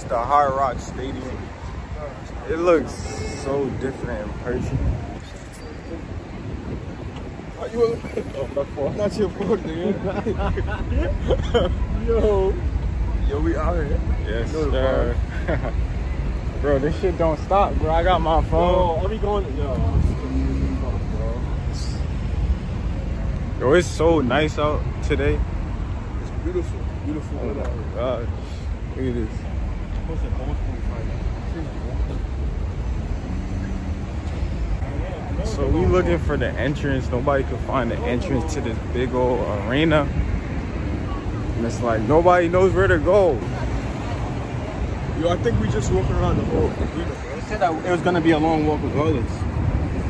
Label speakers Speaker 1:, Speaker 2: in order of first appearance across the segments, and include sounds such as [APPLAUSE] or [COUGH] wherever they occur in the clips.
Speaker 1: The hard Rock Stadium. It looks so different in person.
Speaker 2: Are you were, oh, my fault. Not your fault, [LAUGHS] nigga. Yo.
Speaker 1: Yo, we out here. Yes,
Speaker 2: Yo,
Speaker 1: sir. bro, [LAUGHS] this shit don't stop, bro. I got my phone.
Speaker 2: Oh, I'll be going. Yo.
Speaker 1: Yo, it's so nice out today.
Speaker 2: It's beautiful. Beautiful.
Speaker 1: Oh my gosh. Look at this. So we looking for the entrance. Nobody could find the entrance to this big old arena. And it's like nobody knows where to go.
Speaker 2: Yo, I think we just walking around the whole arena.
Speaker 3: They said that it was gonna be a long walk regardless.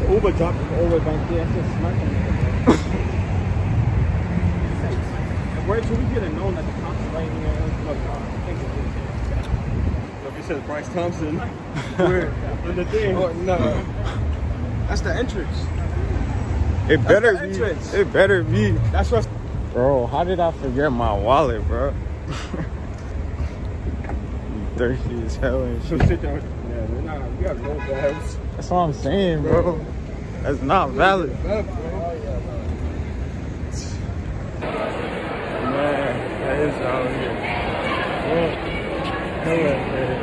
Speaker 2: The Uber dropped us all the way back there. I said, smack him. [COUGHS] Where should we get a known that the cops are right here? Look, I think it is. Look, you said Bryce Thompson. Where? In the thing. Oh, no. That's the entrance.
Speaker 1: It better be.
Speaker 2: entrance.
Speaker 1: It better be.
Speaker 2: That's what.
Speaker 1: Bro, how did I forget my wallet, bro? You [LAUGHS] thirsty as hell and
Speaker 2: So
Speaker 1: shit.
Speaker 2: sit down. Yeah, we're not. We have no bags.
Speaker 1: That's what I'm saying, bro. That's not valid.
Speaker 2: Bag, bro.
Speaker 1: Man, that is out here. Yeah. Hella, man.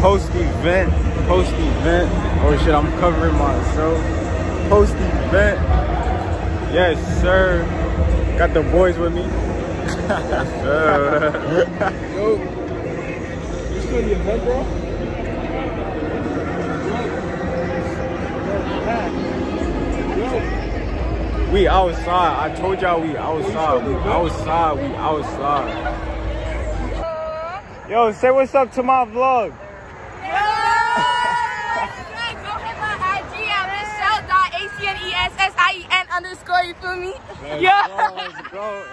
Speaker 1: post event. Post event. Oh shit, I'm covering myself. Post event. Yes, sir. Got the boys with me. [LAUGHS] Sir.
Speaker 2: Yo. You still in the event, bro?
Speaker 1: we outside. I told y'all we outside. We outside. We outside. Yo, say what's up to my vlog.
Speaker 4: Underscore, you feel me?
Speaker 1: Let's
Speaker 4: Yeah.
Speaker 1: go, let's go.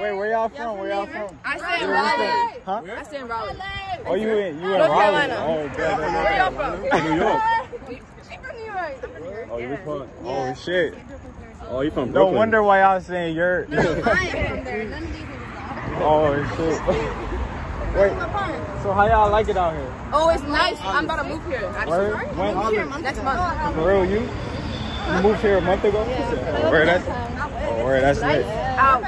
Speaker 1: Wait, where y'all from? Where y'all from?
Speaker 4: I said
Speaker 1: Yeah,
Speaker 4: Raleigh.
Speaker 1: Huh?
Speaker 4: I said Raleigh.
Speaker 1: Oh, you in you in
Speaker 4: North
Speaker 1: Raleigh?
Speaker 4: Carolina.
Speaker 1: Oh, good. good, good.
Speaker 4: Where y'all from?
Speaker 3: New York.
Speaker 4: She from New York.
Speaker 3: Oh, you from?
Speaker 1: Oh shit.
Speaker 3: Oh, you from Brooklyn?
Speaker 1: No wonder why y'all saying you're.
Speaker 4: I am from there. None of these niggas
Speaker 1: oh shit. [LAUGHS] Wait. So how y'all like it out here?
Speaker 4: Oh, it's nice. I'm about to move here. Actually.
Speaker 1: When?
Speaker 4: Next month.
Speaker 1: For real, you? You moved here a month ago? Oh, where that's? Oh, where that's lit.
Speaker 4: Out.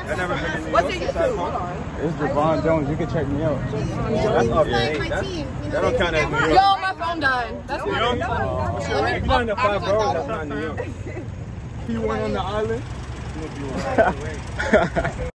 Speaker 4: What's your YouTube? Hold on.
Speaker 1: It's Devon Jones. You can check me out.
Speaker 3: That's up there. That don't count as New York.
Speaker 4: Yo, my phone died. That's my phone.
Speaker 3: If you're not in the five boroughs, that's not New York.
Speaker 2: P1 on the [LAUGHS] island. [LAUGHS]